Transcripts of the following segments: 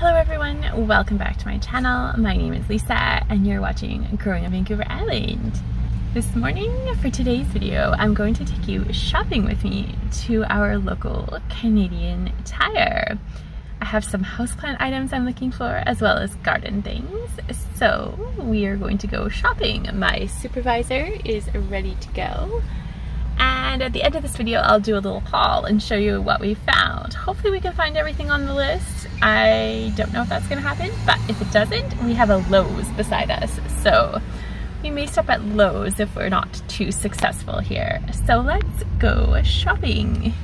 Hello everyone, welcome back to my channel. My name is Lisa and you're watching Growing on Vancouver Island. This morning for today's video, I'm going to take you shopping with me to our local Canadian Tire. I have some houseplant items I'm looking for as well as garden things. So we are going to go shopping. My supervisor is ready to go. And at the end of this video, I'll do a little haul and show you what we found. Hopefully we can find everything on the list. I don't know if that's gonna happen, but if it doesn't, we have a Lowe's beside us. So we may stop at Lowe's if we're not too successful here. So let's go shopping.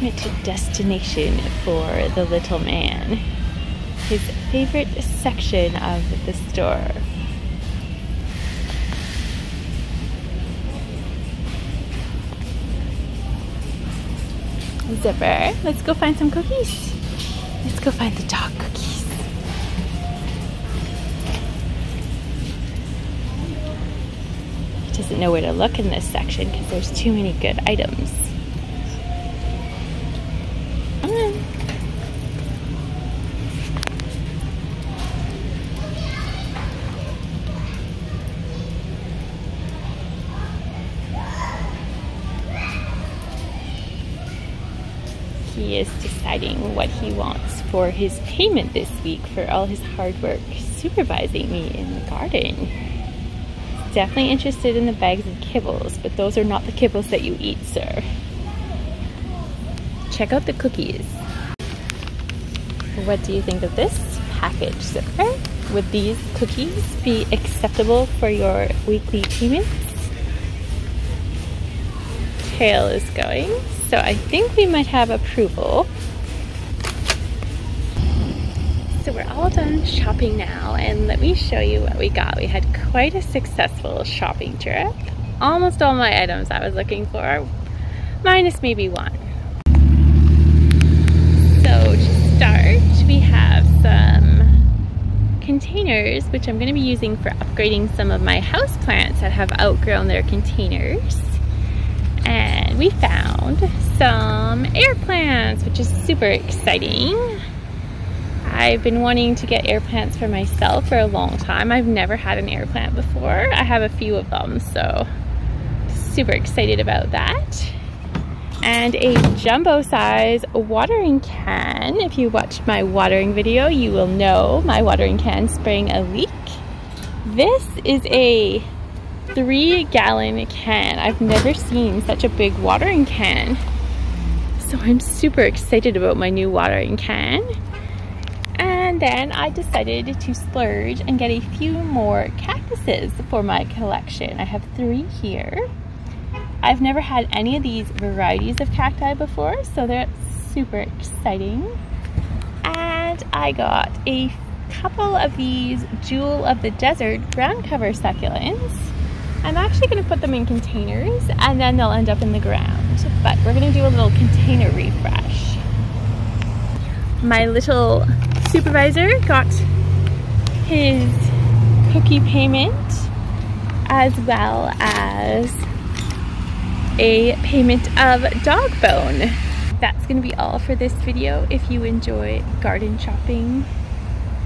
Ultimate destination for the little man. His favorite section of the store. Zipper, let's go find some cookies. Let's go find the dog cookies. He doesn't know where to look in this section because there's too many good items. He is deciding what he wants for his payment this week for all his hard work supervising me in the garden. Definitely interested in the bags of kibbles, but those are not the kibbles that you eat, sir. Check out the cookies. What do you think of this package, Zipper? Would these cookies be acceptable for your weekly payments? Tail is going. So I think we might have approval. So we're all done shopping now and let me show you what we got. We had quite a successful shopping trip. Almost all my items I was looking for, minus maybe one. So to start, we have some containers, which I'm gonna be using for upgrading some of my house plants that have outgrown their containers and we found some air plants, which is super exciting. I've been wanting to get air plants for myself for a long time. I've never had an air plant before. I have a few of them, so super excited about that. And a jumbo size watering can. If you watched my watering video, you will know my watering can sprang a leak. This is a three gallon can. I've never seen such a big watering can. So I'm super excited about my new watering can. And then I decided to splurge and get a few more cactuses for my collection. I have three here. I've never had any of these varieties of cacti before, so they're super exciting. And I got a couple of these Jewel of the Desert ground cover succulents. I'm actually going to put them in containers and then they'll end up in the ground. But we're going to do a little container refresh. My little supervisor got his cookie payment as well as a payment of dog bone. That's to be all for this video. If you enjoy garden shopping,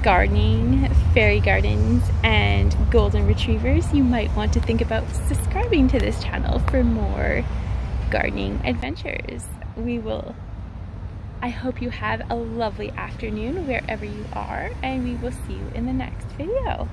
gardening, fairy gardens, and golden retrievers, you might want to think about subscribing to this channel for more gardening adventures. We will, I hope you have a lovely afternoon wherever you are, and we will see you in the next video.